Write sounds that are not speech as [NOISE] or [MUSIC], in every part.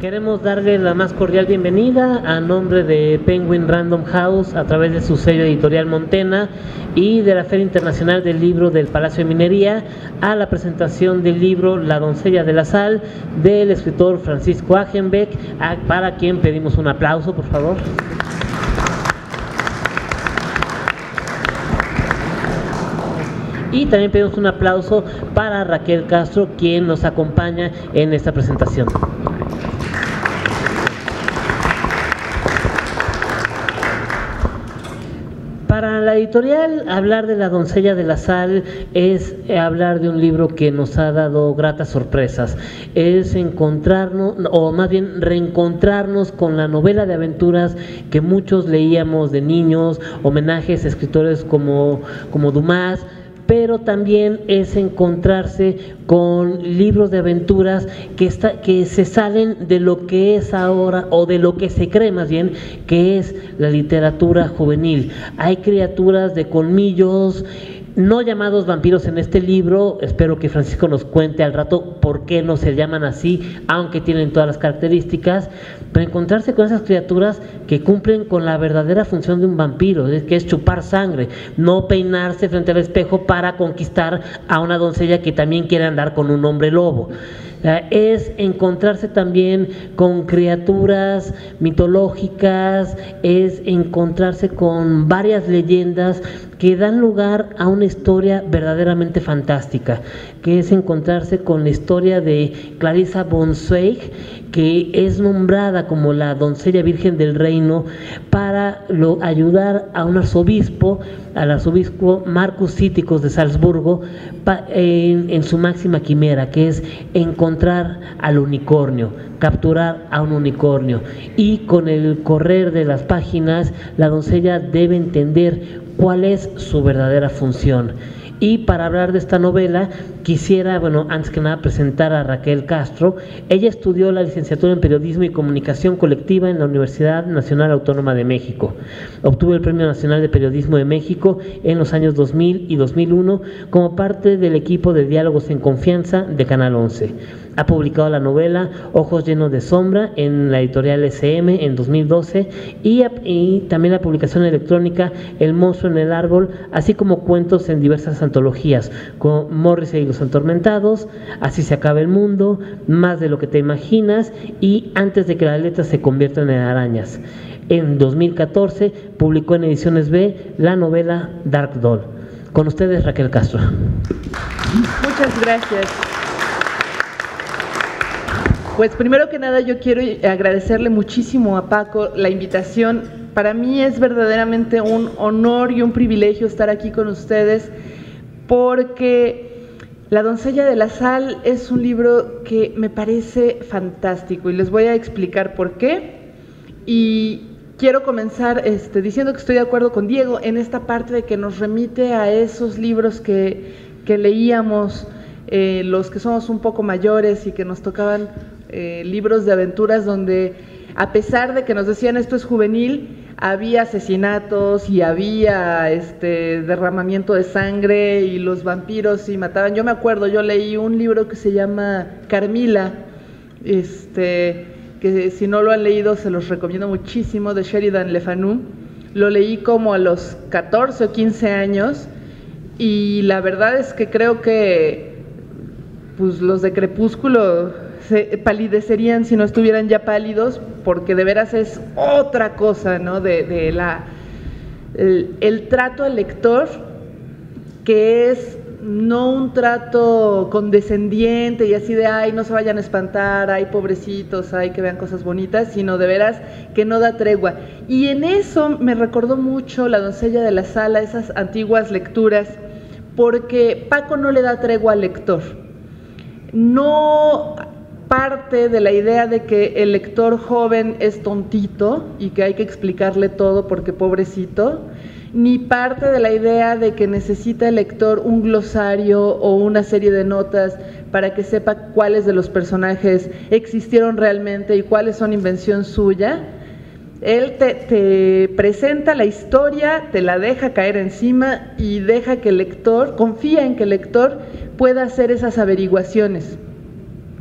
Queremos darle la más cordial bienvenida a nombre de Penguin Random House a través de su sello editorial Montena y de la Feria Internacional del Libro del Palacio de Minería a la presentación del libro La doncella de la sal del escritor Francisco Agenbeck, para quien pedimos un aplauso, por favor. Y también pedimos un aplauso para Raquel Castro, quien nos acompaña en esta presentación. Para la editorial, hablar de la doncella de la sal es hablar de un libro que nos ha dado gratas sorpresas. Es encontrarnos, o más bien reencontrarnos con la novela de aventuras que muchos leíamos de niños, homenajes a escritores como, como Dumas, pero también es encontrarse con libros de aventuras que, está, que se salen de lo que es ahora o de lo que se cree más bien que es la literatura juvenil. Hay criaturas de colmillos, no llamados vampiros en este libro, espero que Francisco nos cuente al rato por qué no se llaman así, aunque tienen todas las características, pero encontrarse con esas criaturas que cumplen con la verdadera función de un vampiro, que es chupar sangre, no peinarse frente al espejo para conquistar a una doncella que también quiere andar con un hombre lobo. Es encontrarse también con criaturas mitológicas, es encontrarse con varias leyendas que dan lugar a una historia verdaderamente fantástica, que es encontrarse con la historia de Clarissa von Zweig, que es nombrada como la doncella virgen del reino para ayudar a un arzobispo, al arzobispo Marcus Cíticos de Salzburgo, en, en su máxima quimera, que es encontrar al unicornio, capturar a un unicornio. Y con el correr de las páginas, la doncella debe entender cuál es su verdadera función. Y para hablar de esta novela, quisiera, bueno, antes que nada presentar a Raquel Castro. Ella estudió la licenciatura en Periodismo y Comunicación Colectiva en la Universidad Nacional Autónoma de México. Obtuvo el Premio Nacional de Periodismo de México en los años 2000 y 2001 como parte del equipo de Diálogos en Confianza de Canal 11. Ha publicado la novela Ojos llenos de sombra en la editorial SM en 2012 y, también la publicación electrónica El monstruo en el árbol, así como cuentos en diversas antologías como Morrissey y los atormentados, Así se acaba el mundo, Más de lo que te imaginas y Antes de que las letras se conviertan en arañas. En 2014 publicó en Ediciones B la novela Dark Doll. Con ustedes Raquel Castro. Muchas gracias. Pues primero que nada yo quiero agradecerle muchísimo a Paco la invitación. Para mí es verdaderamente un honor y un privilegio estar aquí con ustedes porque La doncella de la sal es un libro que me parece fantástico y les voy a explicar por qué. Y quiero comenzar este, diciendo que estoy de acuerdo con Diego en esta parte de que nos remite a esos libros que, leíamos eh, los que somos un poco mayores y que nos tocaban eh, libros de aventuras donde a pesar de que nos decían esto es juvenil, había asesinatos y había este derramamiento de sangre y los vampiros y mataban. Yo me acuerdo, yo leí un libro que se llama Carmila, este, que si no lo han leído se los recomiendo muchísimo, de Sheridan Le Fanu. Lo leí como a los 14 o 15 años y la verdad es que creo que pues los de Crepúsculo palidecerían si no estuvieran ya pálidos, porque de veras es otra cosa, ¿no? De, la, el, trato al lector, que es no un trato condescendiente y así de, ay, no se vayan a espantar, ay, pobrecitos, ay, que vean cosas bonitas, sino de veras que no da tregua. Y en eso me recordó mucho La doncella de la sala, esas antiguas lecturas, porque Paco no le da tregua al lector. No parte de la idea de que el lector joven es tontito y que hay que explicarle todo porque pobrecito, ni parte de la idea de que necesita el lector un glosario o una serie de notas para que sepa cuáles de los personajes existieron realmente y cuáles son invención suya. Él te, presenta la historia, te la deja caer encima y deja que el lector, confía en que el lector pueda hacer esas averiguaciones.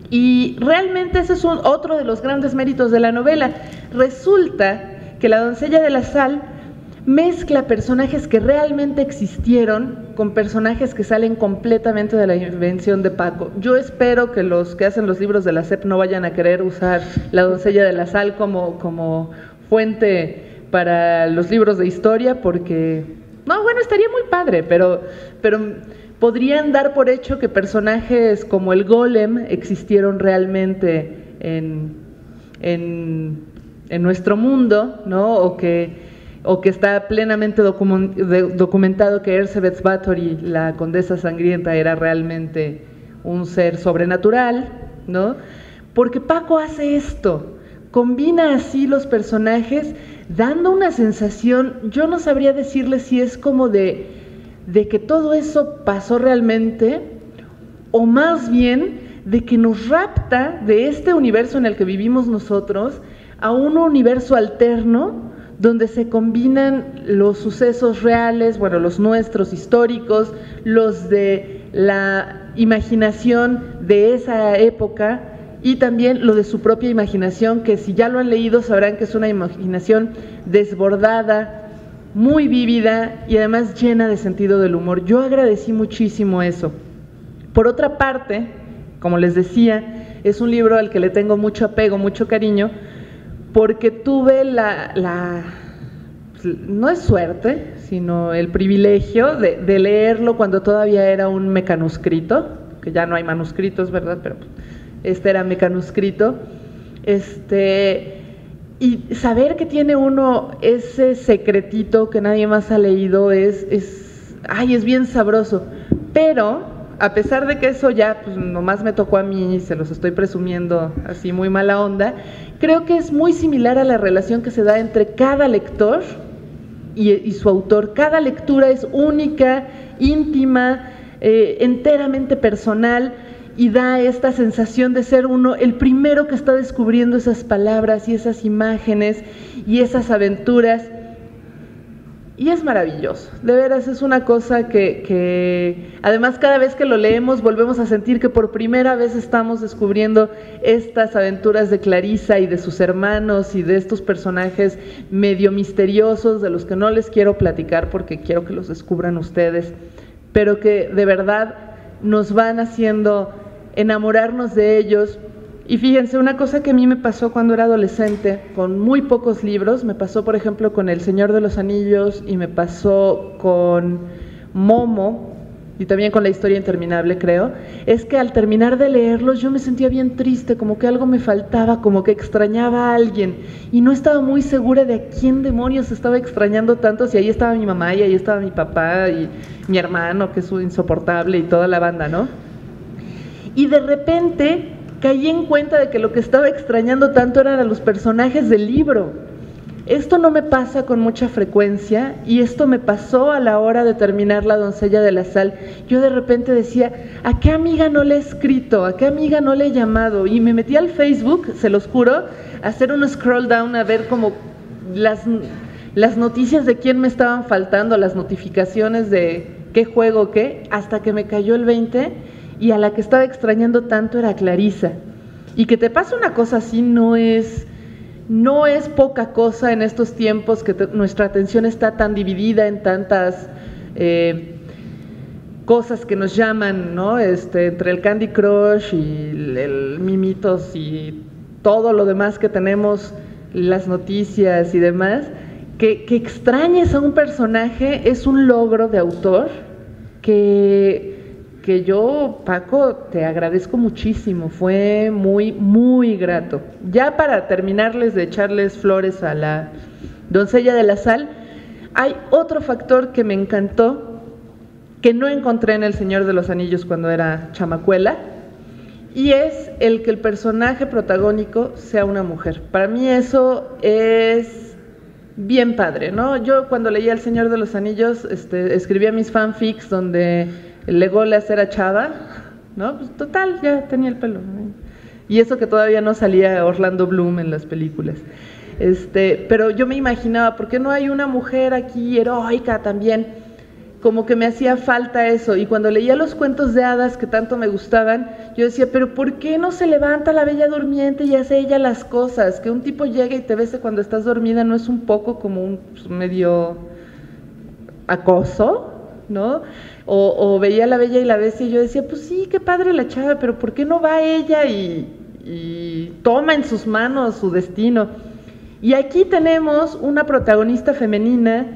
Y realmente ese es un, otro de los grandes méritos de la novela. Resulta que La doncella de la sal mezcla personajes que realmente existieron con personajes que salen completamente de la invención de Paco. Yo espero que los que hacen los libros de la SEP no vayan a querer usar La doncella de la sal como, como fuente para los libros de historia porque, no, bueno, estaría muy padre, pero, pero podrían dar por hecho que personajes como el golem existieron realmente en, en, en nuestro mundo, ¿no? O que o que está plenamente documentado que Elizabeth Bathory, la condesa sangrienta, era realmente un ser sobrenatural, ¿no? Porque Paco hace esto, combina así los personajes, dando una sensación, yo no sabría decirle si es como de, de que todo eso pasó realmente, o más bien de que nos rapta de este universo en el que vivimos nosotros a un universo alterno donde se combinan los sucesos reales, bueno, los nuestros históricos, los de la imaginación de esa época y también lo de su propia imaginación, que si ya lo han leído sabrán que es una imaginación desbordada, muy vívida y además llena de sentido del humor. Yo agradecí muchísimo eso. Por otra parte, como les decía, es un libro al que le tengo mucho apego, mucho cariño, porque tuve la, no es suerte, sino el privilegio de, leerlo cuando todavía era un mecanuscrito, que ya no hay manuscritos, ¿verdad? Pero este era mecanuscrito. Este, y saber que tiene uno ese secretito que nadie más ha leído es, es, ay, es bien sabroso. Pero, a pesar de que eso ya, pues nomás me tocó a mí y se los estoy presumiendo así muy mala onda, creo que es muy similar a la relación que se da entre cada lector y, su autor. Cada lectura es única, íntima, eh, enteramente personal y da esta sensación de ser uno el primero que está descubriendo esas palabras y esas imágenes y esas aventuras. Y es maravilloso, de veras es una cosa que, además cada vez que lo leemos volvemos a sentir que por primera vez estamos descubriendo estas aventuras de Clarisa y de sus hermanos y de estos personajes medio misteriosos de los que no les quiero platicar porque quiero que los descubran ustedes, pero que de verdad nos van haciendo enamorarnos de ellos y fíjense, una cosa que a mí me pasó cuando era adolescente, con muy pocos libros, me pasó por ejemplo con El Señor de los Anillos y me pasó con Momo y también con La Historia Interminable, creo, es que al terminar de leerlos yo me sentía bien triste, como que algo me faltaba, como que extrañaba a alguien y no estaba muy segura de a quién demonios estaba extrañando tanto, si ahí estaba mi mamá y ahí estaba mi papá y mi hermano, que es insoportable y toda la banda, ¿no? Y de repente caí en cuenta de que lo que estaba extrañando tanto eran los personajes del libro. Esto no me pasa con mucha frecuencia y esto me pasó a la hora de terminar La doncella de la sal. Yo de repente decía, ¿a qué amiga no le he escrito? ¿A qué amiga no le he llamado? Y me metí al Facebook, se los juro, a hacer un scroll down a ver como las, las noticias de quién me estaban faltando, las notificaciones de qué juego, qué, hasta que me cayó el 20 y a la que estaba extrañando tanto era Clarisa. Y que te pase una cosa así no es, no es poca cosa en estos tiempos que nuestra atención está tan dividida en tantas eh, cosas que nos llaman, ¿no? Este, entre el Candy Crush y el, Mimitos y todo lo demás que tenemos, las noticias y demás, que, que extrañes a un personaje es un logro de autor que que yo, Paco, te agradezco muchísimo, fue muy, muy grato. Ya para terminarles de echarles flores a la doncella de la sal, hay otro factor que me encantó, que no encontré en El Señor de los Anillos cuando era chamacuela, y es el que el personaje protagónico sea una mujer. Para mí eso es bien padre, ¿no? Yo cuando leía El Señor de los Anillos, este, escribía mis fanfics donde Legolas era chava, ¿no? Pues total, ya tenía el pelo. Y eso que todavía no salía Orlando Bloom en las películas. Este, pero yo me imaginaba, ¿por qué no hay una mujer aquí heroica también? como que me hacía falta eso. Y cuando leía los cuentos de hadas que tanto me gustaban, yo decía, pero ¿por qué no se levanta la bella durmiente y hace ella las cosas? Que un tipo llegue y te bese cuando estás dormida no es un poco como un pues, medio acoso, ¿no? O, veía la bella y la bestia y yo decía, pues sí, qué padre la chava, pero ¿por qué no va ella y, y toma en sus manos su destino? Y aquí tenemos una protagonista femenina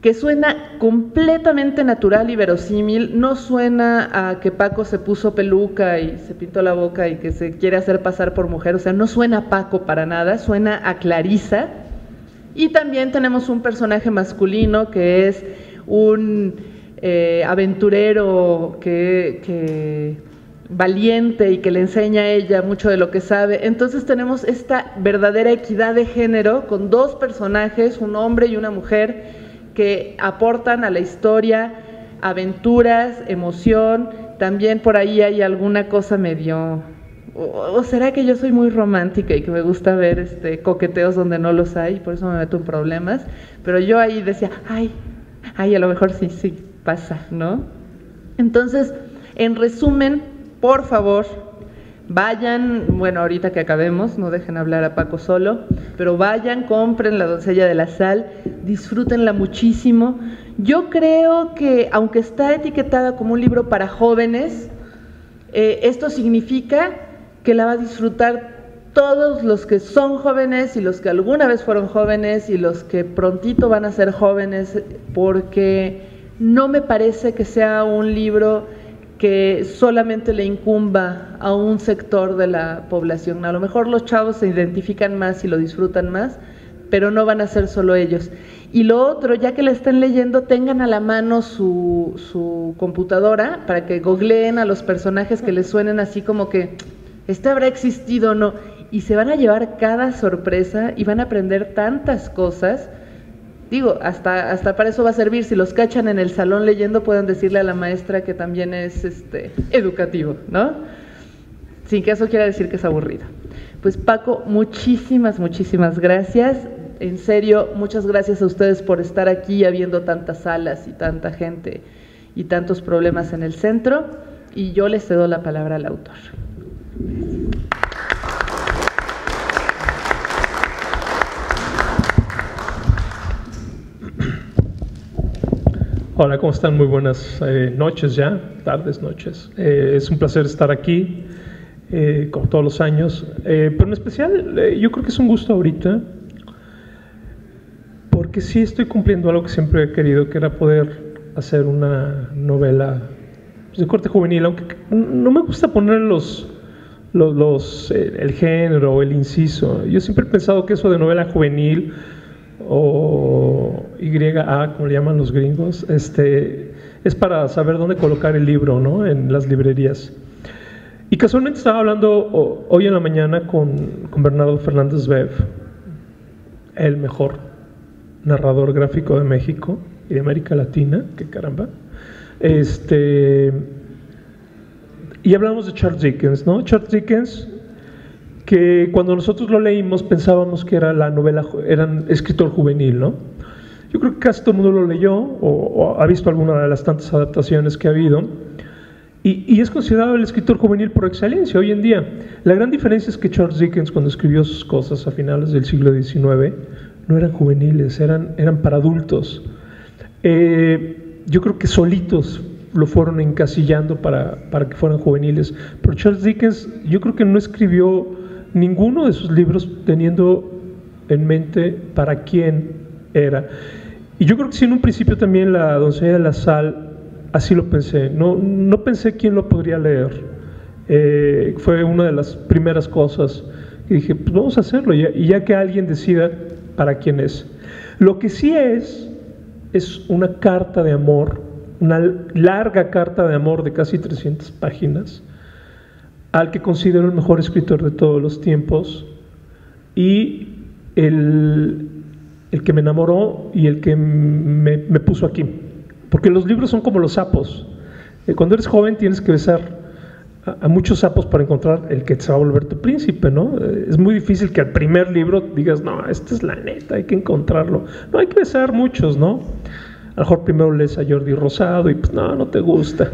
que suena completamente natural y verosímil, no suena a que Paco se puso peluca y se pintó la boca y que se quiere hacer pasar por mujer, o sea, no suena a Paco para nada, suena a Clarisa. Y también tenemos un personaje masculino que es un eh, aventurero que, valiente y que le enseña a ella mucho de lo que sabe. Entonces tenemos esta verdadera equidad de género con dos personajes, un hombre y una mujer, que aportan a la historia aventuras, emoción, también por ahí hay alguna cosa medio... ¿O será que yo soy muy romántica y que me gusta ver este, coqueteos donde no los hay, por eso me meto en problemas? Pero yo ahí decía, ay, ay, a lo mejor sí, sí, pasa, ¿no? Entonces, en resumen, por favor, Vayan, bueno, ahorita que acabemos, no dejen hablar a Paco solo, pero vayan, compren La doncella de la sal, disfrútenla muchísimo. Yo creo que, aunque está etiquetada como un libro para jóvenes, eh, esto significa que la va a disfrutar todos los que son jóvenes y los que alguna vez fueron jóvenes y los que prontito van a ser jóvenes, porque no me parece que sea un libro que solamente le incumba a un sector de la población. A lo mejor los chavos se identifican más y lo disfrutan más, pero no van a ser solo ellos. Y lo otro, ya que le estén leyendo, tengan a la mano su, su computadora para que googleen a los personajes que les suenen así como que, ¿este habrá existido o no? Y se van a llevar cada sorpresa y van a aprender tantas cosas digo, hasta, hasta para eso va a servir. Si los cachan en el salón leyendo, pueden decirle a la maestra que también es este, educativo, ¿no? Sin que eso quiera decir que es aburrido. Pues Paco, muchísimas, muchísimas gracias. En serio, muchas gracias a ustedes por estar aquí habiendo tantas salas y tanta gente y tantos problemas en el centro. Y yo les cedo la palabra al autor. Hola, ¿cómo están? Muy buenas eh, noches ya, tardes, noches. Eh, es un placer estar aquí, eh, como todos los años, pero en especial yo creo que es un gusto ahorita, porque sí estoy cumpliendo algo que siempre he querido, que era poder hacer una novela pues, de corte juvenil, aunque no me gusta poner los, los, el género o el inciso. Yo siempre he pensado que eso de novela juvenil o YA, como le llaman los gringos, este, es para saber dónde colocar el libro ¿no? en las librerías. Y casualmente estaba hablando hoy en la mañana con, con Bernardo Fernández Bev, el mejor narrador gráfico de México y de América Latina, que caramba. Este, y hablamos de Charles Dickens, ¿no? Charles Dickens que cuando nosotros lo leímos pensábamos que era la novela, eran escritor juvenil, ¿no? Yo creo que casi todo el mundo lo leyó o, ha visto alguna de las tantas adaptaciones que ha habido y, es considerado el escritor juvenil por excelencia hoy en día. La gran diferencia es que Charles Dickens cuando escribió sus cosas a finales del siglo XIX no eran juveniles, eran, eran para adultos. Eh, yo creo que solitos lo fueron encasillando para, para que fueran juveniles. Pero Charles Dickens yo creo que no escribió ninguno de sus libros teniendo en mente para quién era. Y yo creo que si en un principio también la doncella de la sal, así lo pensé, no, no pensé quién lo podría leer. Eh, fue una de las primeras cosas que dije, pues vamos a hacerlo, y ya que alguien decida para quién es. Lo que sí es, es una carta de amor, una larga carta de amor de casi 300 páginas, al que considero el mejor escritor de todos los tiempos y el, que me enamoró y el que me, puso aquí. Porque los libros son como los sapos. Eh, cuando eres joven tienes que besar a, muchos sapos para encontrar el que te va a volver tu príncipe, ¿no? Eh, es muy difícil que al primer libro digas, no, esta es la neta, hay que encontrarlo. No, hay que besar muchos, ¿no? A lo mejor primero lees a Jordi Rosado y pues no, no te gusta.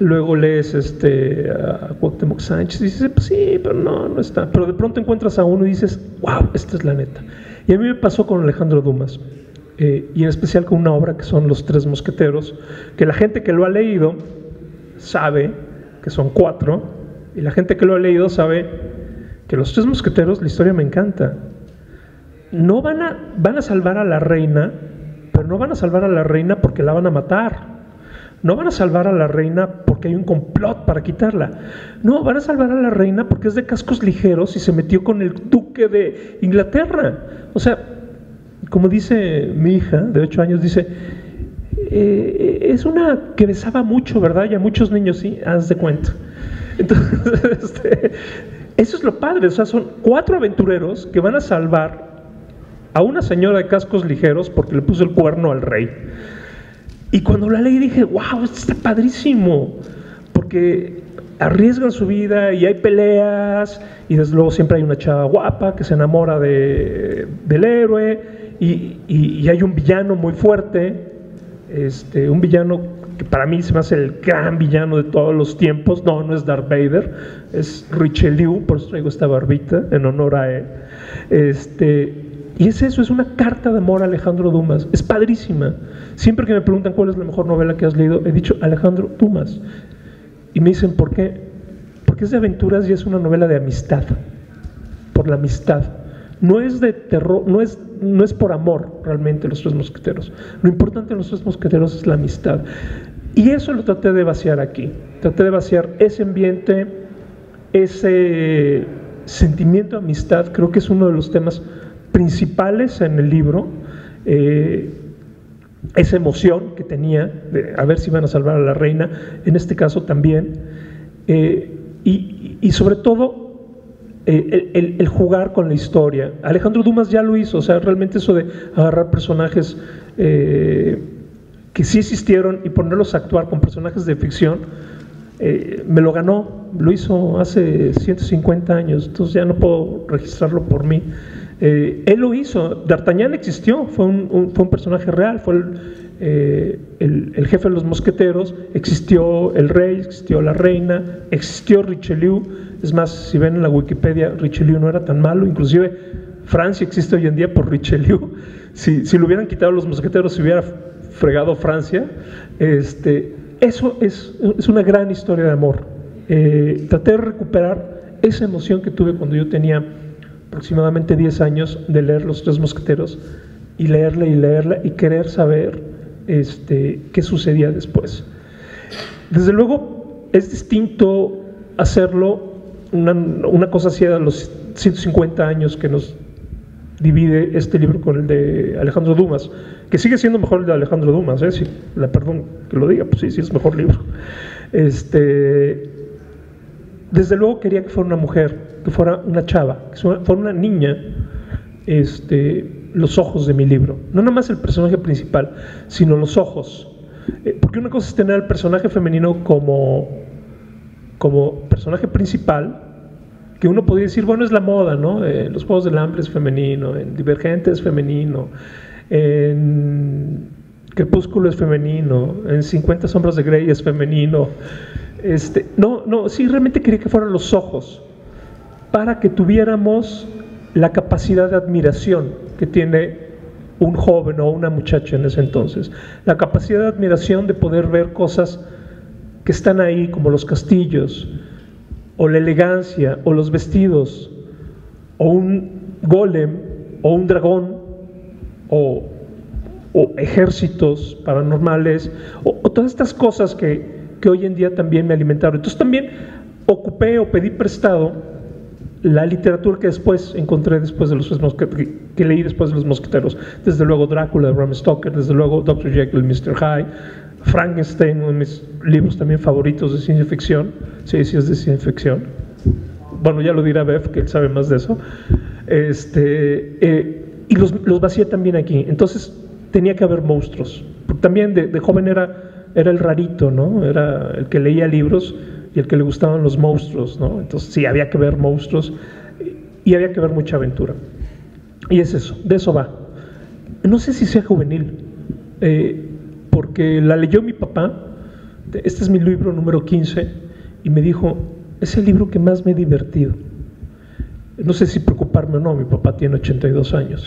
Luego lees este, a Cuauhtémoc Sánchez y dices, pues sí, pero no, no está. Pero de pronto encuentras a uno y dices, wow, esta es la neta. Y a mí me pasó con Alejandro Dumas. Eh, y en especial con una obra que son Los Tres Mosqueteros, que la gente que lo ha leído sabe que son cuatro, y la gente que lo ha leído sabe que Los Tres Mosqueteros, la historia me encanta. No van a, van a salvar a la reina, pero no van a salvar a la reina porque la van a matar. No van a salvar a la reina porque hay un complot para quitarla. No, van a salvar a la reina porque es de cascos ligeros y se metió con el duque de Inglaterra. O sea, como dice mi hija de 8 años, dice, eh, es una que besaba mucho, ¿verdad? Y a muchos niños sí, haz de cuenta. [LAUGHS] Entonces, este, eso es lo padre, o sea, son cuatro aventureros que van a salvar a una señora de cascos ligeros porque le puso el cuerno al rey. Y cuando la leí dije, wow, esto está padrísimo, porque arriesgan su vida y hay peleas y desde luego siempre hay una chava guapa que se enamora de, del héroe y, hay un villano muy fuerte, este, un villano que para mí se me hace el gran villano de todos los tiempos. No, no es Darth Vader, es Richelieu, por eso traigo esta barbita en honor a él. Este, y es eso, es una carta de amor a Alejandro Dumas. Es padrísima. Siempre que me preguntan cuál es la mejor novela que has leído, he dicho Alejandro Dumas. Y me dicen, ¿por qué? Porque es de aventuras y es una novela de amistad. Por la amistad. No es de terror, no es no es por amor realmente los tres mosqueteros. Lo importante en los tres mosqueteros es la amistad. Y eso lo traté de vaciar aquí. Traté de vaciar ese ambiente, ese sentimiento de amistad. Creo que es uno de los temas principales en el libro. Eh, esa emoción que tenía de a ver si iban a salvar a la reina, en este caso también. Eh, y sobre todo eh, el, jugar con la historia. Alejandro Dumas ya lo hizo, o sea, realmente eso de agarrar personajes eh, que sí existieron y ponerlos a actuar con personajes de ficción, me lo ganó, lo hizo hace 150 años, entonces ya no puedo registrarlo por mí. Él lo hizo, D'Artagnan existió, fue un, fue un personaje real, fue el, el, jefe de los mosqueteros, existió el rey, existió la reina, existió Richelieu, es más, si ven en la Wikipedia, Richelieu no era tan malo, inclusive Francia existe hoy en día por Richelieu. [LAUGHS] Si, si lo hubieran quitado los mosqueteros, se hubiera fregado Francia. Este, eso es, es una gran historia de amor. Eh, traté de recuperar esa emoción que tuve cuando yo tenía aproximadamente 10 años de leer Los Tres Mosqueteros y leerla y leerla y querer saber este, qué sucedía después. Desde luego, es distinto hacerlo una, cosa así a los 150 años que nos divide este libro con el de Alejandro Dumas, que sigue siendo mejor el de Alejandro Dumas, ¿eh? si la perdón que lo diga, pues sí, sí es mejor libro. Este, desde luego quería que fuera una mujer, que fuera una chava, que fuera una niña, este, los ojos de mi libro. No nada más el personaje principal, sino los ojos. Eh, porque una cosa es tener al personaje femenino como, como personaje principal, que uno podría decir, bueno, es la moda, ¿no? En los Juegos del Hambre es femenino, en Divergente es femenino, en Crepúsculo es femenino, en 50 Sombras de Grey es femenino. Este, no, no, sí, realmente quería que fueran los ojos, para que tuviéramos la capacidad de admiración que tiene un joven o una muchacha en ese entonces, la capacidad de admiración de poder ver cosas que están ahí, como los castillos, o la elegancia, o los vestidos, o un golem, o un dragón, o, ejércitos paranormales, o, todas estas cosas que, hoy en día también me alimentaron. Entonces también ocupé o pedí prestado la literatura que después encontré después de los que, que leí después de los mosqueteros, desde luego Drácula de Bram Stoker, desde luego Dr. Jekyll, Mr. Hyde, Frankenstein, uno de mis libros también favoritos de ciencia ficción. Sí, sí es de ciencia ficción. Bueno, ya lo dirá Bev, que él sabe más de eso. Este, eh, y los, los, vacié también aquí. Entonces tenía que haber monstruos. También de, joven era, era el rarito, ¿no? Era el que leía libros y el que le gustaban los monstruos, ¿no? Entonces sí, había que ver monstruos y había que ver mucha aventura. Y es eso, de eso va. No sé si sea juvenil, eh, porque la leyó mi papá, este es mi libro número 15, y me dijo, es el libro que más me he divertido. No sé si preocuparme o no, mi papá tiene 82 años.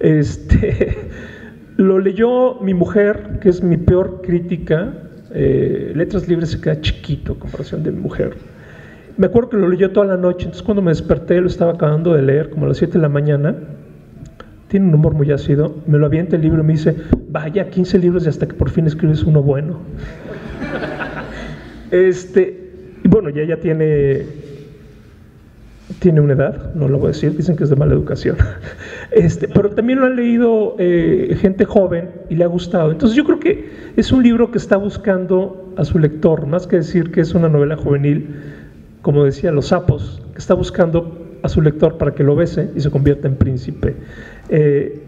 Este, [LAUGHS] lo leyó mi mujer, que es mi peor crítica. Eh, Letras Libres se queda chiquito en comparación de mujer. Me acuerdo que lo leyó toda la noche, entonces cuando me desperté lo estaba acabando de leer, como a las 7 de la mañana. Tiene un humor muy ácido. Me lo avienta el libro y me dice, vaya, 15 libros y hasta que por fin escribes uno bueno. [LAUGHS] este, bueno, ya ya tiene tiene una edad, no lo voy a decir, dicen que es de mala educación. [LAUGHS] Este, pero también lo ha leído eh, gente joven y le ha gustado. Entonces yo creo que es un libro que está buscando a su lector, más que decir que es una novela juvenil, como decía Los Sapos, que está buscando a su lector para que lo bese y se convierta en príncipe. Eh,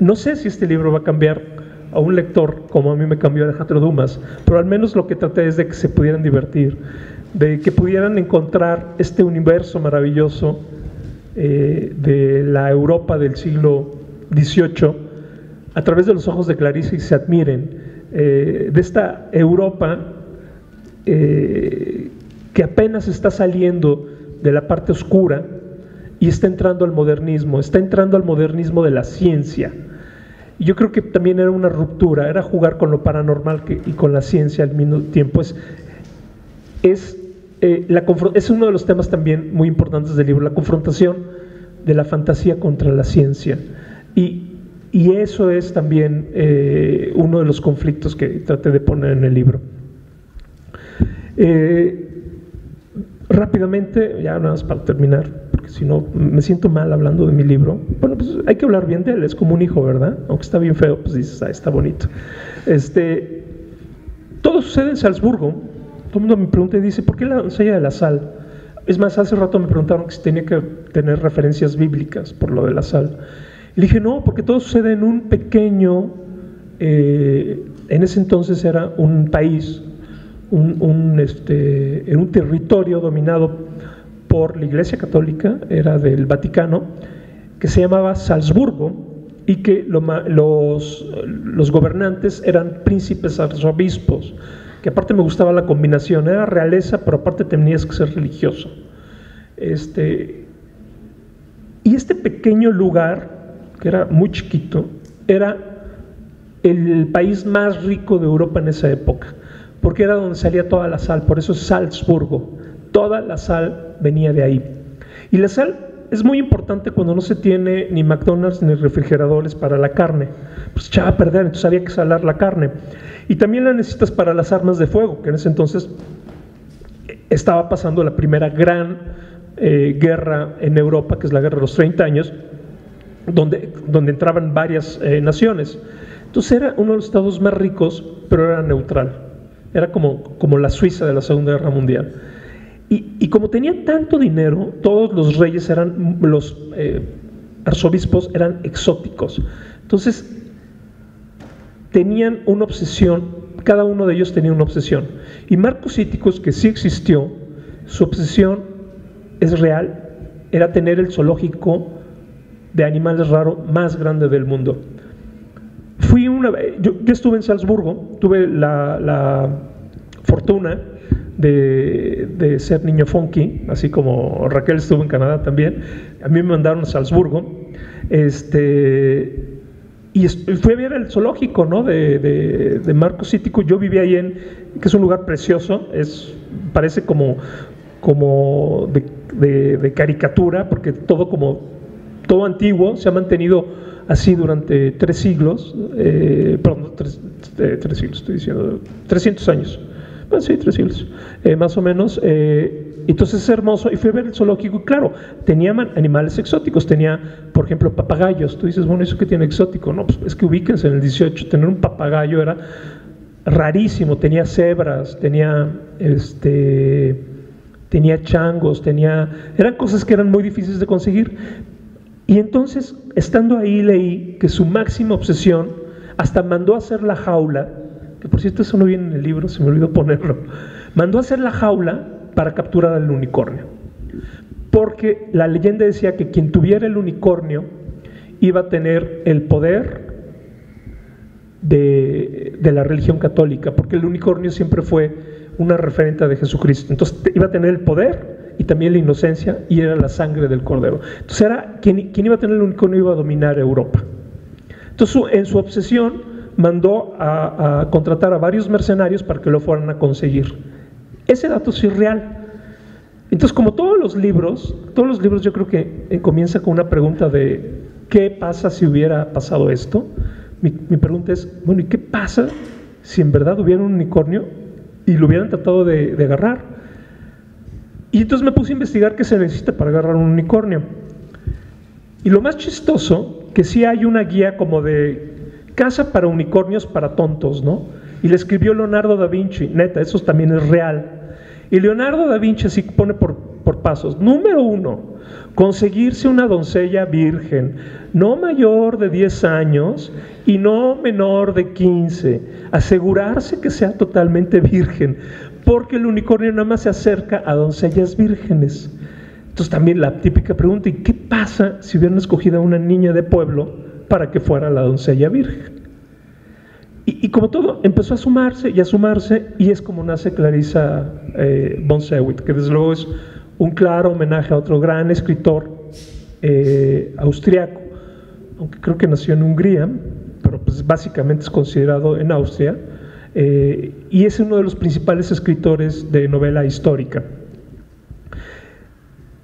no sé si este libro va a cambiar a un lector como a mí me cambió Alejandro Dumas, pero al menos lo que traté es de que se pudieran divertir de que pudieran encontrar este universo maravilloso eh, de la Europa del siglo XVIII a través de los ojos de Clarice y se admiren eh, de esta Europa eh, que apenas está saliendo de la parte oscura y está entrando al modernismo, está entrando al modernismo de la ciencia. Yo creo que también era una ruptura, era jugar con lo paranormal y con la ciencia al mismo tiempo. Es eh, es uno de los temas también muy importantes del libro, la confrontación de la fantasía contra la ciencia. Y, eso es también eh, uno de los conflictos que traté de poner en el libro. Eh, rápidamente, ya nada más para terminar, porque si no me siento mal hablando de mi libro. Bueno, pues hay que hablar bien de él, es como un hijo, ¿verdad? Aunque está bien feo, pues dices, ah, está bonito. Este, todo sucede en Salzburgo, todo el mundo me pregunta y dice, ¿por qué la doncella de la sal? Es más, hace rato me preguntaron si tenía que tener referencias bíblicas por lo de la sal. Y dije, no, porque todo sucede en un pequeño, eh, en ese entonces era un país, un, este, en un territorio dominado por la Iglesia Católica, era del Vaticano, que se llamaba Salzburgo y que los, los gobernantes eran príncipes arzobispos que aparte me gustaba la combinación, era realeza, pero aparte tenías que ser religioso. Este, y este pequeño lugar, que era muy chiquito, era el país más rico de Europa en esa época, porque era donde salía toda la sal, por eso es Salzburgo, toda la sal venía de ahí. Y la sal es muy importante cuando no se tiene ni McDonald's ni refrigeradores para la carne, pues echaba a perder, entonces había que salar la carne. Y también la necesitas para las armas de fuego, que en ese entonces estaba pasando la primera gran eh, guerra en Europa, que es la guerra de los 30 años, donde, donde entraban varias eh, naciones. Entonces era uno de los estados más ricos, pero era neutral. Era como, como la Suiza de la Segunda Guerra Mundial. Y, y como tenía tanto dinero, todos los reyes eran, los eh, arzobispos eran exóticos. Entonces tenían una obsesión, cada uno de ellos tenía una obsesión. Y Marcos Cíticos, que sí existió, su obsesión es real, era tener el zoológico de animales raros más grande del mundo. Fui una yo, yo estuve en Salzburgo, tuve la, fortuna de, de, ser niño funky, así como Raquel estuvo en Canadá también. A mí me mandaron a Salzburgo. Este, y fui a ver el zoológico ¿no? de, de, Marco Cítico. Yo vivía ahí en, que es un lugar precioso, es, parece como, como de, caricatura, porque todo como todo antiguo se ha mantenido así durante tres siglos, eh, perdón, tres, eh, tres, siglos, estoy diciendo, 300 años, bueno, sí, tres siglos, eh, más o menos. Eh, entonces es hermoso y fui a ver el zoológico y claro, tenía animales exóticos, tenía, por ejemplo, papagayos. Tú dices, bueno, ¿eso qué tiene exótico? No, pues es que ubíquense en el 18, tener un papagayo era rarísimo, tenía cebras, tenía, este, tenía changos, tenía, eran cosas que eran muy difíciles de conseguir. Y entonces, estando ahí, leí que su máxima obsesión, hasta mandó a hacer la jaula, que por cierto eso no viene en el libro, se me olvidó ponerlo, mandó a hacer la jaula para capturar al unicornio. Porque la leyenda decía que quien tuviera el unicornio iba a tener el poder de, la religión católica, porque el unicornio siempre fue una referente de Jesucristo. Entonces iba a tener el poder y también la inocencia y era la sangre del cordero. Entonces era quien, iba a tener el unicornio iba a dominar Europa. Entonces en su obsesión mandó a contratar a varios mercenarios para que lo fueran a conseguir. Ese dato sí es real. Entonces, como todos los libros, todos los libros yo creo que eh, comienza con una pregunta de ¿qué pasa si hubiera pasado esto? Mi, pregunta es, bueno, ¿y qué pasa si en verdad hubiera un unicornio y lo hubieran tratado de, de agarrar? Y entonces me puse a investigar qué se necesita para agarrar un unicornio. Y lo más chistoso, que sí hay una guía como de casa para unicornios para tontos, ¿no? Y le escribió Leonardo da Vinci, neta, eso también es real. Y Leonardo da Vinci así pone por, por pasos. Número uno, conseguirse una doncella virgen, no mayor de 10 años y no menor de 15. Asegurarse que sea totalmente virgen, porque el unicornio nada más se acerca a doncellas vírgenes. Entonces también la típica pregunta, ¿y qué pasa si hubieran escogido a una niña de pueblo para que fuera la doncella virgen? Y, como todo, empezó a sumarse y a sumarse, y es como nace Clarissa eh, von Sewit, que desde luego es un claro homenaje a otro gran escritor eh, austriaco, aunque creo que nació en Hungría, pero pues básicamente es considerado en Austria, eh, y es uno de los principales escritores de novela histórica.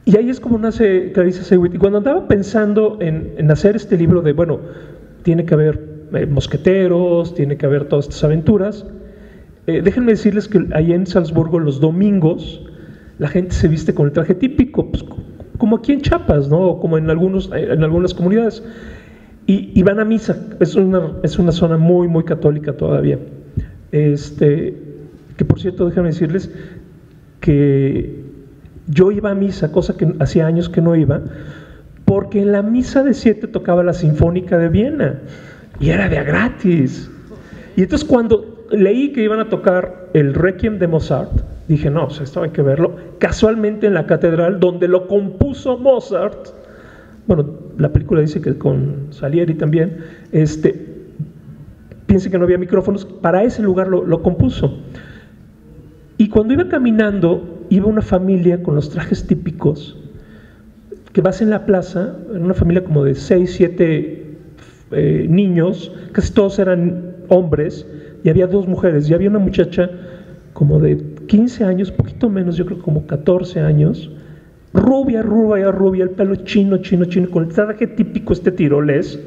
Y ahí es como nace Clarissa Sewit. Y cuando andaba pensando en, en hacer este libro de, bueno, tiene que haber eh, mosqueteros, tiene que haber todas estas aventuras. Eh, déjenme decirles que ahí en Salzburgo los domingos la gente se viste con el traje típico, pues, como aquí en Chiapas, ¿no? como en, algunos, eh, en algunas comunidades. Y, van a misa, es una, es una zona muy, muy católica todavía. Este, que por cierto, déjenme decirles que yo iba a misa, cosa que hacía años que no iba, porque en la misa de siete tocaba la Sinfónica de Viena y era de a gratis. Y entonces cuando leí que iban a tocar el Requiem de Mozart, dije, no, pues esto hay que verlo. Casualmente en la catedral donde lo compuso Mozart, bueno, la película dice que con Salieri también, este, piense que no había micrófonos, para ese lugar lo, lo compuso. Y cuando iba caminando, iba una familia con los trajes típicos, que vas en la plaza, en una familia como de 6, 7 eh, niños, casi todos eran hombres, y había dos mujeres, y había una muchacha como de 15 años, poquito menos, yo creo como 14 años, rubia, rubia, rubia, el pelo chino, chino, chino, con el traje típico este tirolés,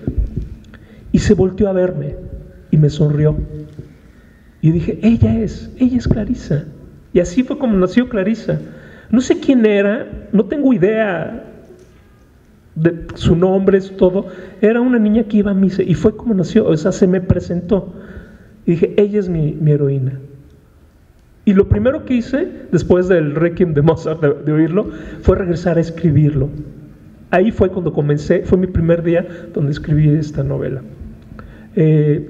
y se volteó a verme y me sonrió. Y dije, ella es, ella es Clarisa. Y así fue como nació Clarisa. No sé quién era, no tengo idea de su nombre, es todo, era una niña que iba a misa y fue como nació, o sea, se me presentó. Y dije, ella es mi, heroína. Y lo primero que hice, después del Requiem de Mozart, de, oírlo, fue regresar a escribirlo. Ahí fue cuando comencé, fue mi primer día donde escribí esta novela. Eh,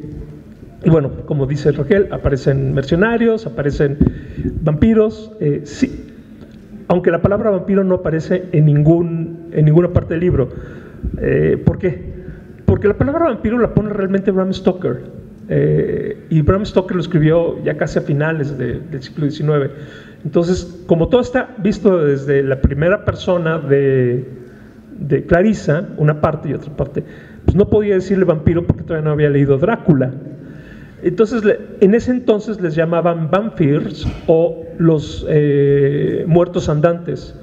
y bueno, como dice Raquel, aparecen mercenarios, aparecen vampiros. Eh, sí, aunque la palabra vampiro no aparece en, ningún, en ninguna parte del libro. Eh, ¿Por qué? Porque la palabra vampiro la pone realmente Bram Stoker. Eh, y Bram Stoker lo escribió ya casi a finales del siglo XIX. Entonces, como todo está visto desde la primera persona de, de Clarissa, una parte y otra parte, pues no podía decirle vampiro porque todavía no había leído Drácula. Entonces, en ese entonces les llamaban vampires o los eh, muertos andantes.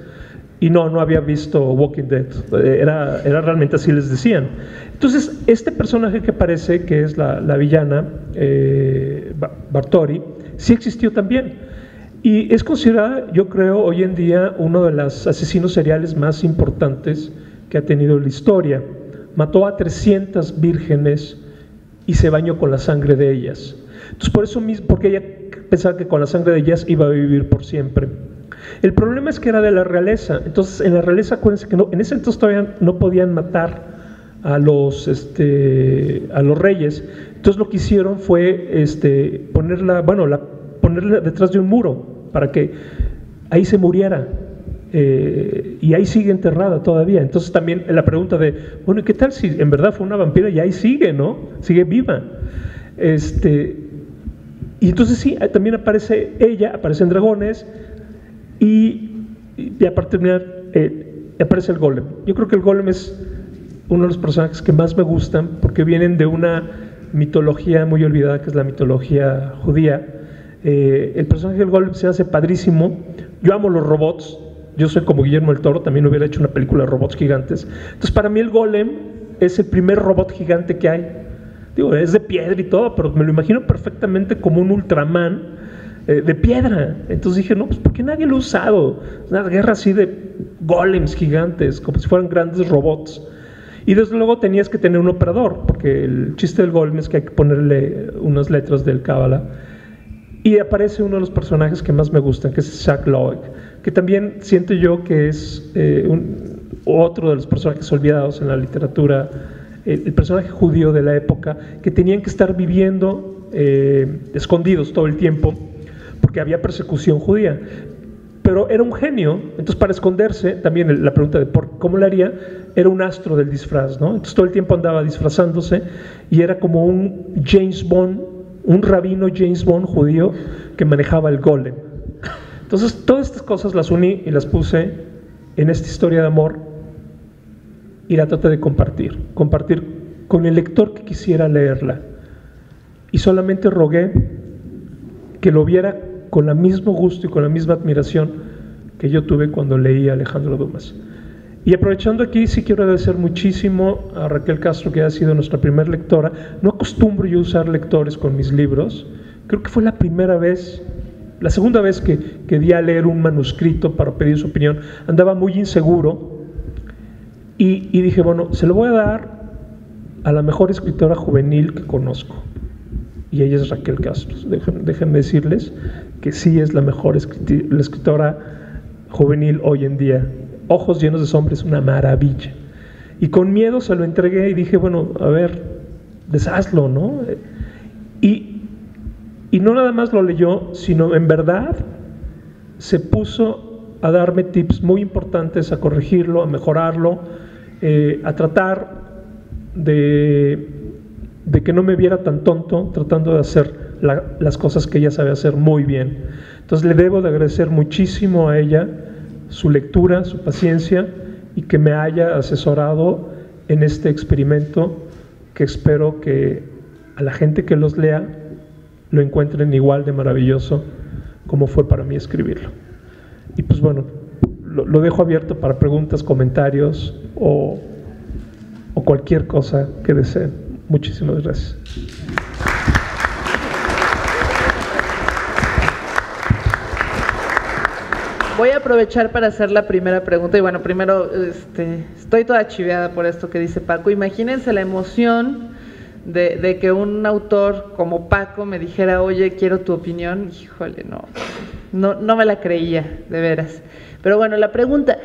Y no, no había visto Walking Dead. Era, era realmente así les decían. Entonces, este personaje que aparece, que es la, villana, eh, Bartori, sí existió también. Y es considerada, yo creo, hoy en día uno de los asesinos seriales más importantes que ha tenido la historia. Mató a 300 vírgenes y se bañó con la sangre de ellas. Entonces, por eso mismo, porque ella pensaba que con la sangre de ellas iba a vivir por siempre. El problema es que era de la realeza. Entonces, en la realeza, acuérdense que no, en ese entonces todavía no podían matar a los, este, a los reyes. Entonces, lo que hicieron fue este, ponerla, bueno, la, ponerla detrás de un muro para que ahí se muriera. Eh, y ahí sigue enterrada todavía. Entonces también la pregunta de, bueno, ¿qué tal si en verdad fue una vampira y ahí sigue, ¿no? Sigue viva. Este, y entonces sí, también aparece ella, aparecen dragones y, y para terminar, eh, aparece el golem. Yo creo que el golem es uno de los personajes que más me gustan porque vienen de una mitología muy olvidada que es la mitología judía. Eh, el personaje del golem se hace padrísimo. Yo amo los robots. Yo soy como Guillermo el Toro, también hubiera hecho una película de robots gigantes. Entonces, para mí el golem es el primer robot gigante que hay. Digo, es de piedra y todo, pero me lo imagino perfectamente como un Ultraman eh, de piedra. Entonces dije, no, pues ¿por qué nadie lo ha usado? Una guerra así de golems gigantes, como si fueran grandes robots. Y desde luego tenías que tener un operador, porque el chiste del golem es que hay que ponerle unas letras del Kabbalah. Y aparece uno de los personajes que más me gustan, que es Zach Loeb, que también siento yo que es eh, otro de los personajes olvidados en la literatura, el, el, personaje judío de la época, que tenían que estar viviendo eh, escondidos todo el tiempo, porque había persecución judía pero era un genio, entonces para esconderse, también la pregunta de por cómo lo haría, era un astro del disfraz, ¿no? Entonces todo el tiempo andaba disfrazándose y era como un James Bond, un rabino James Bond judío que manejaba el golem. Entonces todas estas cosas las uní y las puse en esta historia de amor y la traté de compartir, compartir con el lector que quisiera leerla. Y solamente rogué que lo viera con el mismo gusto y con la misma admiración que yo tuve cuando leí a Alejandro Dumas. Y aprovechando aquí, sí quiero agradecer muchísimo a Raquel Castro, que ha sido nuestra primera lectora. No acostumbro yo usar lectores con mis libros. Creo que fue la primera vez, la segunda vez que, que di a leer un manuscrito para pedir su opinión. Andaba muy inseguro y, y dije, bueno, se lo voy a dar a la mejor escritora juvenil que conozco y ella es Raquel Castro. déjenme decirles que sí es la mejor escritora juvenil hoy en día. Ojos llenos de sombra es una maravilla. Y con miedo se lo entregué y dije, bueno, a ver, deshazlo, ¿no? Y, y no nada más lo leyó, sino en verdad se puso a darme tips muy importantes, a corregirlo, a mejorarlo, eh, a tratar de de que no me viera tan tonto tratando de hacer las cosas que ella sabe hacer muy bien. Entonces le debo de agradecer muchísimo a ella su lectura, su paciencia y que me haya asesorado en este experimento que espero que a la gente que los lea lo encuentren igual de maravilloso como fue para mí escribirlo. Y pues bueno, lo, lo dejo abierto para preguntas, comentarios o, o cualquier cosa que deseen. Muchísimas gracias. Voy a aprovechar para hacer la primera pregunta y bueno, primero este, estoy toda chiveada por esto que dice Paco. Imagínense la emoción de, de, que un autor como Paco me dijera, oye, quiero tu opinión. Híjole, no, no, no me la creía, de veras. Pero bueno, la pregunta,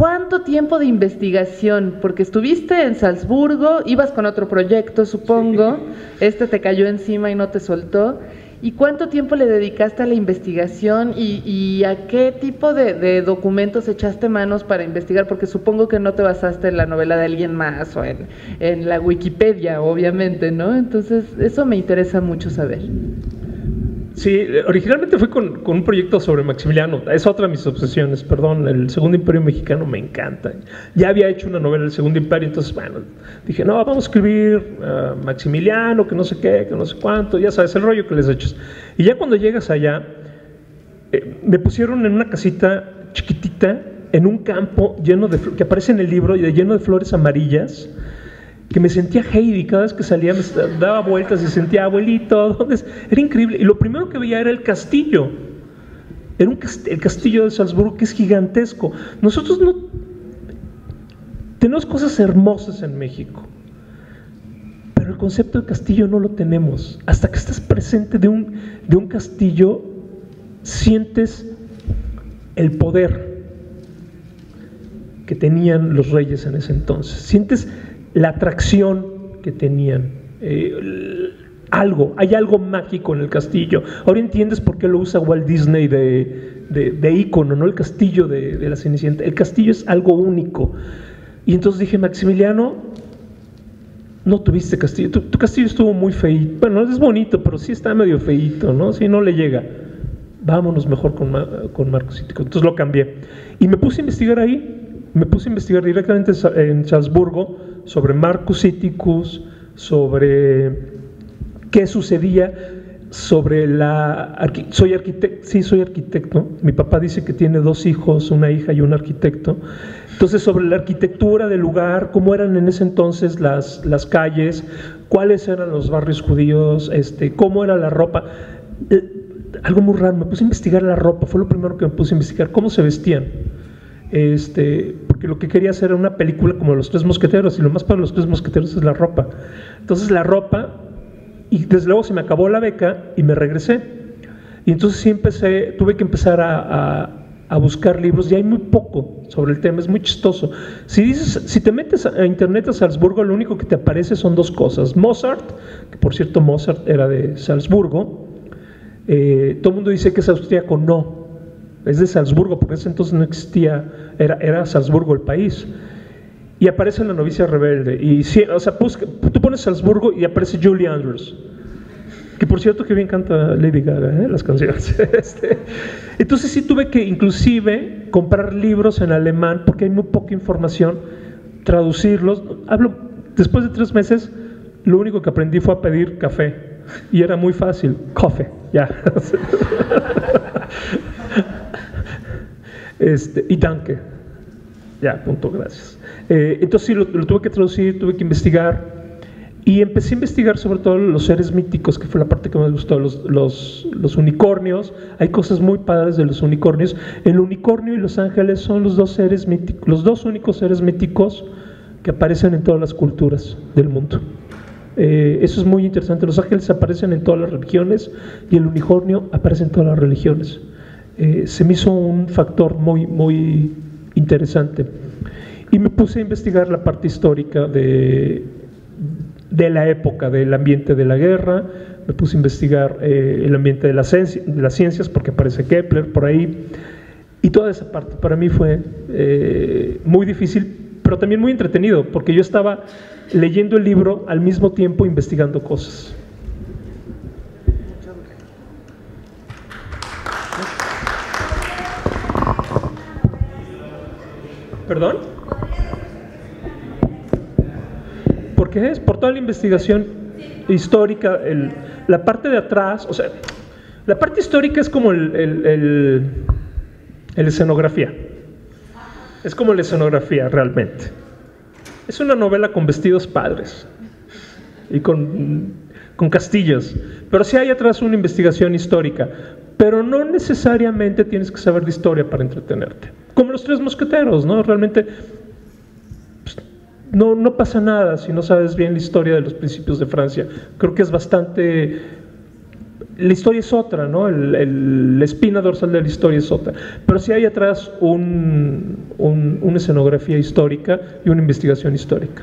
¿Cuánto tiempo de investigación? Porque estuviste en Salzburgo, ibas con otro proyecto, supongo, este te cayó encima y no te soltó. ¿Y cuánto tiempo le dedicaste a la investigación y, a qué tipo de, documentos echaste manos para investigar? Porque supongo que no te basaste en la novela de alguien más o en, en la Wikipedia, obviamente, ¿no? Entonces, eso me interesa mucho saber. Sí, originalmente fue con, un proyecto sobre Maximiliano, es otra de mis obsesiones, perdón, el Segundo Imperio Mexicano me encanta. Ya había hecho una novela del Segundo Imperio, entonces, bueno, dije, no, vamos a escribir Maximiliano, que no sé qué, que no sé cuánto, ya sabes, el rollo que les echas. Y ya cuando llegas allá, eh, me pusieron en una casita chiquitita, en un campo lleno de, que aparece en el libro, lleno de flores amarillas, que me sentía Heidi, cada vez que salía me daba vueltas y sentía, abuelito, ¿dónde es? Era increíble. Y lo primero que veía era el castillo. Era un el castillo de Salzburgo, que es gigantesco. Nosotros no... Tenemos cosas hermosas en México, pero el concepto del castillo no lo tenemos. Hasta que estás presente de un, de un castillo, sientes el poder que tenían los reyes en ese entonces. Sientes la atracción que tenían. Eh, algo, hay algo mágico en el castillo. Ahora entiendes por qué lo usa Walt Disney de, de, ícono, ¿no? El castillo de, de, la Cenicienta. El castillo es algo único. Y entonces dije, Maximiliano, no tuviste castillo, tu, castillo estuvo muy feito, bueno, es bonito, pero sí está medio feito, ¿no? Si no le llega, vámonos mejor con, con Marcos Cíticos. Entonces lo cambié. Y me puse a investigar ahí, me puse a investigar directamente en Salzburgo sobre Marcus sobre qué sucedía, sobre la... Soy arquitecto, sí, soy arquitecto. Mi papá dice que tiene dos hijos, una hija y un arquitecto. Entonces, sobre la arquitectura del lugar, cómo eran en ese entonces las, las calles, cuáles eran los barrios judíos, este, cómo era la ropa. Eh, algo muy raro, me puse a investigar la ropa, fue lo primero que me puse a investigar, cómo se vestían. Este, porque lo que quería hacer era una película como Los Tres Mosqueteros, y lo más para los Tres Mosqueteros es la ropa. Entonces, la ropa, y desde luego se me acabó la beca y me regresé. Y entonces sí empecé, tuve que empezar a buscar libros y hay muy poco sobre el tema, es muy chistoso. Si te metes a internet a Salzburgo, lo único que te aparece son dos cosas. Mozart, que por cierto Mozart era de Salzburgo, eh, todo el mundo dice que es austríaco, no, es de Salzburgo, porque en ese entonces no existía, era, era Salzburgo el país. Y aparece la novicia rebelde. Y o sea, tú pones Salzburgo y aparece Julie Andrews. Que por cierto que bien canta Lady Gaga, ¿eh? las canciones. [LAUGHS] Este, entonces sí tuve que inclusive comprar libros en alemán porque hay muy poca información, traducirlos. Hablo, después de tres meses, lo único que aprendí fue a pedir café. Y era muy fácil, café, ya. [LAUGHS] este, y danke. Ya, punto, gracias. Eh, entonces sí, lo tuve que traducir, tuve que investigar. Y empecé a investigar sobre todo los seres míticos, que fue la parte que más me gustó, los, unicornios. Hay cosas muy padres de los unicornios. El unicornio y los ángeles son los dos seres míticos, los dos únicos seres míticos que aparecen en todas las culturas del mundo. Eh, eso es muy interesante. Los ángeles aparecen en todas las religiones y el unicornio aparece en todas las religiones. Eh, se me hizo un factor muy, muy interesante. Y me puse a investigar la parte histórica de de la época, del ambiente de la guerra, me puse a investigar eh, el ambiente de, las ciencias, porque aparece Kepler por ahí, y toda esa parte para mí fue eh, muy difícil, pero también muy entretenido, porque yo estaba leyendo el libro al mismo tiempo investigando cosas. ¿Perdón? qué es? Por toda la investigación histórica, la parte de atrás, o sea, la parte histórica es como el, el, escenografía. Es como la escenografía realmente. Es una novela con vestidos padres y con, con castillos, pero sí hay atrás una investigación histórica, pero no necesariamente tienes que saber de historia para entretenerte. Como los tres mosqueteros, ¿no? Realmente no, no pasa nada si no sabes bien la historia de los principios de Francia. Creo que es bastante... La historia es otra, ¿no? El, la espina dorsal de la historia es otra. Pero si hay atrás un, una escenografía histórica y una investigación histórica.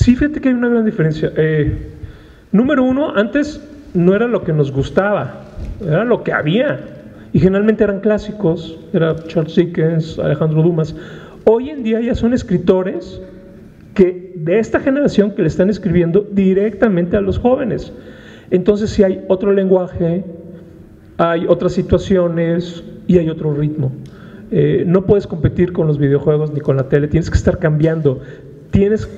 Sí, fíjate que hay una gran diferencia. Eh, número uno, antes no era lo que nos gustaba, era lo que había. Y generalmente eran clásicos, era Charles Dickens, Alejandro Dumas. Hoy en día ya son escritores que de esta generación que le están escribiendo directamente a los jóvenes. Entonces si hay otro lenguaje, hay otras situaciones y hay otro ritmo. Eh, no puedes competir con los videojuegos ni con la tele, tienes que estar cambiando. Tienes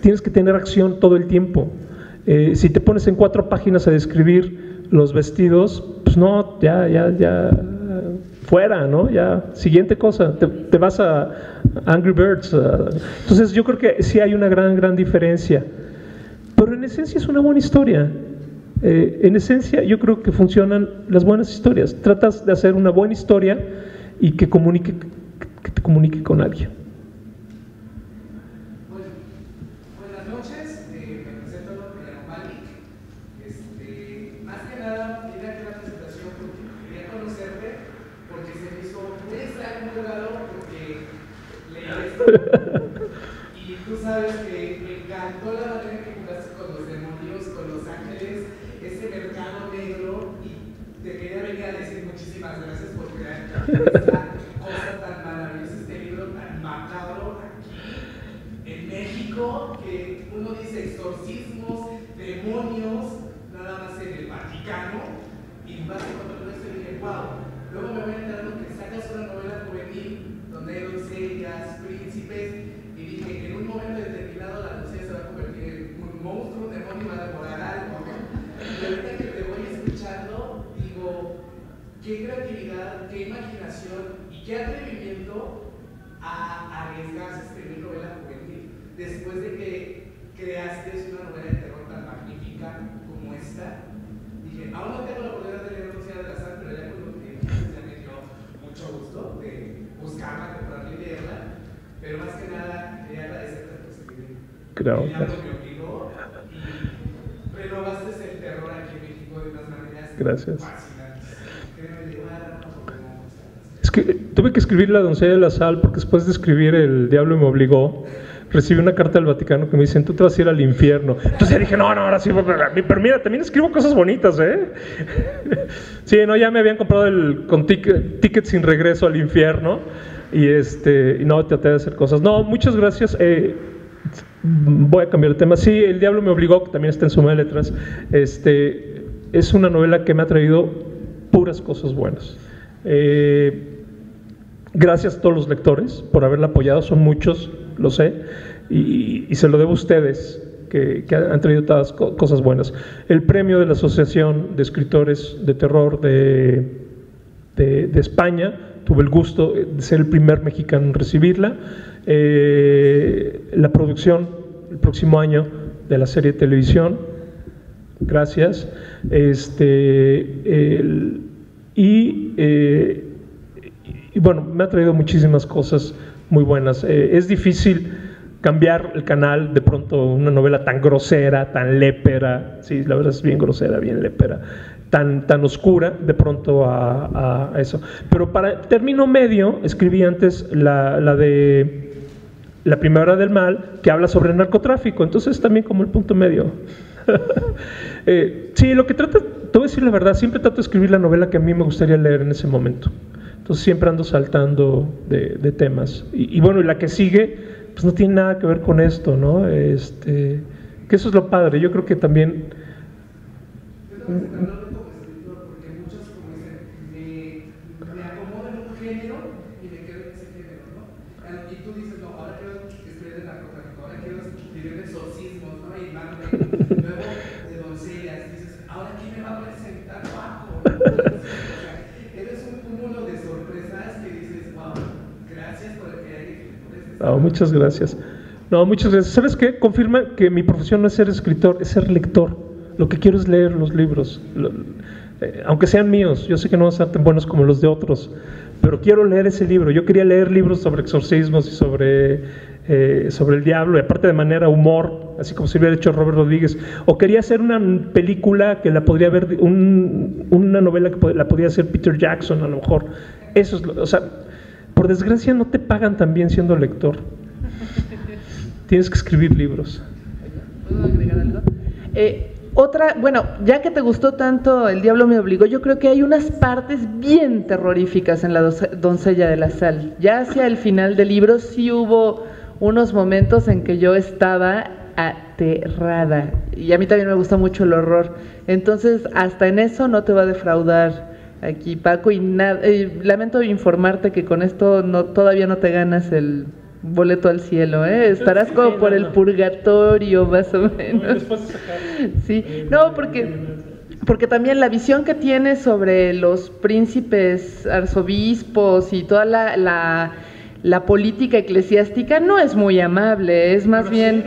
tienes que tener acción todo el tiempo. Eh, si te pones en cuatro páginas a describir los vestidos, pues no, ya, ya, ya, fuera, ¿no? Ya, siguiente cosa, te, vas a Angry Birds. entonces yo creo que sí hay una gran, gran diferencia. Pero en esencia es una buena historia. Eh, en esencia yo creo que funcionan las buenas historias. Tratas de hacer una buena historia y que comunique, que te comunique con alguien. [LAUGHS] y tú sabes que me encantó la manera que jugaste con los demonios, con los ángeles, demonios nada más en el Vaticano y en base a todo esto dije, wow, luego me voy a enterar que sacas una novela juvenil donde hay doncellas, príncipes y dije, en un momento determinado la doncella se va a convertir un demonio va a devorar algo. Y ahorita que te voy escuchando, digo, qué creatividad, qué imaginación y qué atrevimiento a arriesgarse a escribir novela juvenil después de que creaste una novela de terror tan magnífica como esta. Dije, aún no tengo la oportunidad de leer Rocío de la Sal, pero ya con lo que ya me dio mucho gusto de buscarla, comprarla y leerla. Pero más que nada, quería agradecerte por escribir. Claro. Ya me obligó y renovaste el terror aquí en México de unas maneras Gracias. fascinantes. Es que tuve que escribir La doncella de la sal porque después de escribir El diablo me obligó, recibí una carta del Vaticano que me dicen, tú te vas a ir al infierno. Entonces dije, no, no, ahora sí, pero mira, también escribo cosas bonitas, ¿eh? [LAUGHS] Sí, no, ya me habían comprado el con tic- ticket sin regreso al infierno y este, y no, traté de hacer cosas. No, muchas gracias. eh, voy a cambiar de tema. Sí, El diablo me obligó, que también está en suma de letras. Este, es una novela que me ha traído puras cosas buenas. Eh, Gracias a todos los lectores por haberla apoyado, son muchos, lo sé, y, se lo debo a ustedes, que, han traído todas co- cosas buenas. El premio de la Asociación de Escritores de Terror de, de, de España, tuve el gusto de ser el primer mexicano en recibirla. Eh, la producción el próximo año de la serie de televisión, gracias. Este, eh, y bueno, me ha traído muchísimas cosas muy buenas. Eh, es difícil cambiar el canal de pronto una novela tan grosera, tan lépera, sí, la verdad es bien grosera, bien lépera, tan, tan oscura de pronto a, a- a eso. Pero para término medio, escribí antes la, la de La Primavera del Mal, que habla sobre el narcotráfico, entonces también como el punto medio. [LAUGHS] Eh, sí, lo que trata, te voy a decir la verdad, siempre trato de escribir la novela que a mí me gustaría leer en ese momento. Entonces siempre ando saltando de, de temas. Y, y bueno, y la que sigue, pues no tiene nada que ver con esto, ¿no? Este, que eso es lo padre. Yo creo que también Hablando como escritor, porque muchos, como dicen, me, me acomodo en un género y me quedo en ese género, ¿no? Y tú dices, no, ahora quiero escribir de narcotráfico, ahora quiero escribir de exorcismos, ¿no? Y más de, luego de doncellas. Dices, ahora quién me va a presentar bajo. [LAUGHS] Eres un cúmulo de sorpresas que dices, wow, gracias por el que hay escritores. Ah, muchas gracias. No, muchas gracias. ¿Sabes qué? Confirma que mi profesión no es ser escritor, es ser lector. Lo que quiero es leer los libros, eh, aunque sean míos. Yo sé que no van a ser tan buenos como los de otros, pero quiero leer ese libro. Yo quería leer libros sobre exorcismos y sobre, eh, sobre el diablo, y aparte de manera humor, así como si hubiera hecho Robert Rodríguez. O quería hacer una película que la podría ver, un- una novela que la podría hacer Peter Jackson, a lo mejor. Eso es, lo- o sea, por desgracia no te pagan tan bien siendo lector. [LAUGHS] Tienes que escribir libros. ¿Puedo agregar algo? Eh, otra, bueno, ya que te gustó tanto El Diablo me obligó, yo creo que hay unas partes bien terroríficas en La Doncella de la Sal. Ya hacia el final del libro sí hubo unos momentos en que yo estaba aterrada. Y a mí también me gusta mucho el horror. Entonces, hasta en eso no te va a defraudar aquí Paco. Y eh, lamento informarte que con esto no, todavía no te ganas el boleto al cielo, ¿eh? Estarás como por el purgatorio, más o menos. Sí, no, porque, porque también la visión que tiene sobre los príncipes, arzobispos y toda la, la, la política eclesiástica no es muy amable, es más bien,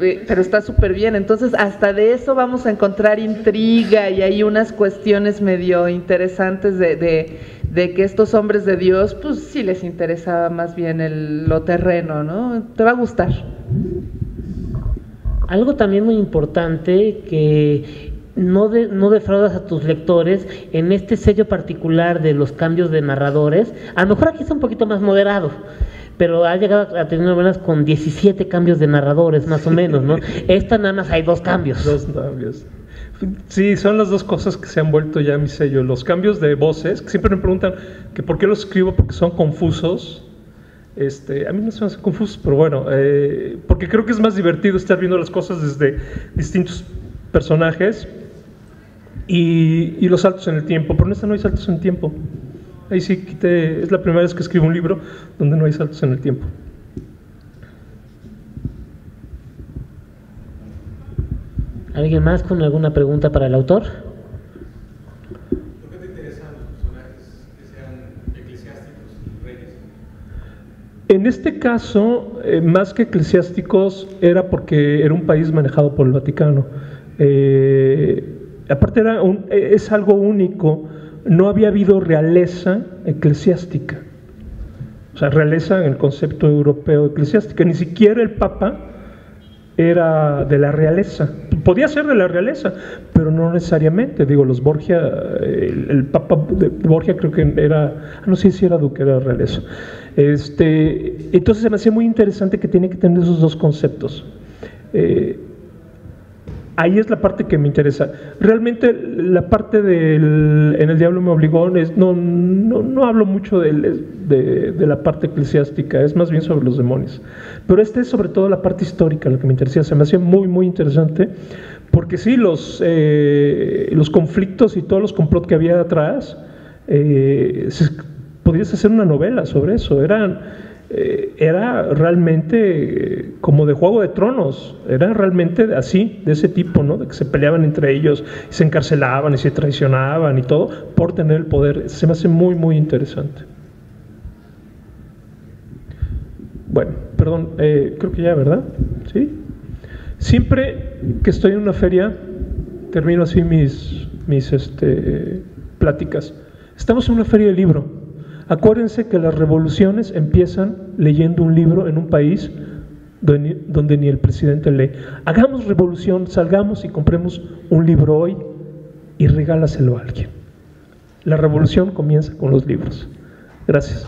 eh, pero está súper bien. Entonces, hasta de eso vamos a encontrar intriga y hay unas cuestiones medio interesantes de, de, de que estos hombres de Dios, pues sí les interesaba más bien el, lo terreno, ¿no? Te va a gustar. Algo también muy importante que no, de- no defraudas a tus lectores en este sello particular de los cambios de narradores. A lo mejor aquí está un poquito más moderado, pero ha llegado a tener novelas con 17 cambios de narradores, más o [LAUGHS] menos, ¿no? Esta nada más hay dos cambios. Dos cambios. Sí, son las dos cosas que se han vuelto ya mi sello. Los cambios de voces, que siempre me preguntan que por qué los escribo porque son confusos. Este, a mí no se me hacen confusos, pero bueno, eh, porque creo que es más divertido estar viendo las cosas desde distintos personajes y, y los saltos en el tiempo. Pero en esta no hay saltos en el tiempo. Ahí sí quité, es la primera vez que escribo un libro donde no hay saltos en el tiempo. ¿Alguien más con alguna pregunta para el autor? ¿Por qué te interesan los personajes que sean eclesiásticos y reyes? En este caso, eh, más que eclesiásticos, era porque era un país manejado por el Vaticano. Eh, aparte era un- eh, es algo único, no había habido realeza eclesiástica. O sea, realeza en el concepto europeo eclesiástica, ni siquiera el Papa era de la realeza. Podía ser de la realeza, pero no necesariamente. Digo, los Borgia, el, Papa de Borgia creo que era, no sé si era duque, era realeza. Este, entonces se me hacía muy interesante que tiene que tener esos dos conceptos. Eh, ahí es la parte que me interesa. Realmente la parte del en el diablo me obligó, es- no, no, no hablo mucho del- de, de la parte eclesiástica, es más bien sobre los demonios. Pero este es sobre todo la parte histórica lo que me interesa, se me hacía muy, muy interesante, porque sí, los, eh, los conflictos y todos los complots que había atrás, eh, se- podrías hacer una novela sobre eso, eran eh, era realmente eh, como de Juego de Tronos, era realmente así, de ese tipo, ¿no? De que se peleaban entre ellos, y se encarcelaban y se traicionaban y todo por tener el poder. Se me hace muy, muy interesante. Bueno, perdón, eh, creo que ya, ¿verdad? Sí. Siempre que estoy en una feria, termino así mis, mis este, pláticas. Estamos en una feria de libro. Acuérdense que las revoluciones empiezan leyendo un libro en un país donde, ni el presidente lee. Hagamos revolución, salgamos y compremos un libro hoy y regálaselo a alguien. La revolución comienza con los libros. Gracias.